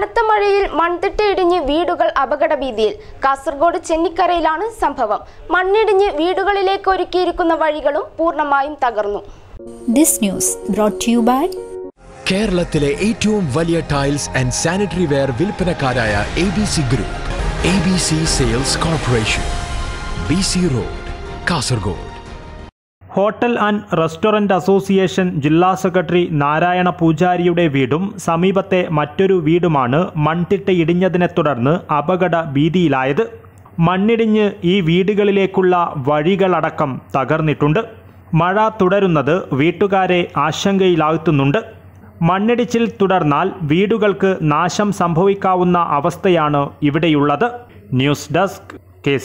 കനത്ത മഴയിൽ മൺതിട്ട ഇടിഞ്ഞ് വീടുകൾ അപകടഭീതിയിൽ കാസർഗോഡ് ചെന്നിക്കരയിലാണ് സംഭവം. മണ്ണിടിഞ്ഞ് വീടുകളിലേക്ക് ഒരുക്കിയിരിക്കുന്ന വഴികളും പൂർണമായും തകർന്നു. This news brought to you by കേരളത്തിലെ ഏറ്റവും വലിയ tiles and sanitary ware വിൽപ്പനക്കാരായ A B C group A B C sales corporation B C road Kasaragod. Hotel and restaurant association ജില്ലാ സെക്രട്ടറി നാരായണ പൂജാരിയുടെ വീടും സമീപത്തെ മറ്റൊരു വീടുമാണ് മൺതിട്ട ഇടിഞ്ഞതിനെ തുടർന്ന് അപകട ഭീതിയിലായത്. മണ്ണിടിഞ്ഞ് ഈ വീടുകളിലേക്കുള്ള വഴികളടക്കം തകർന്നിട്ടുണ്ട്. മഴ തുടരുന്നത് വീട്ടുകാരെ ആശങ്കയിലാഴ്ത്തുന്നുണ്ട്. മണ്ണിടിച്ചിൽ തുടർന്നാൽ വീടുകൾക്ക് നാശം സംഭവിക്കാവുന്ന അവസ്ഥയാണ് ഇവിടെയുള്ളത്. News desk K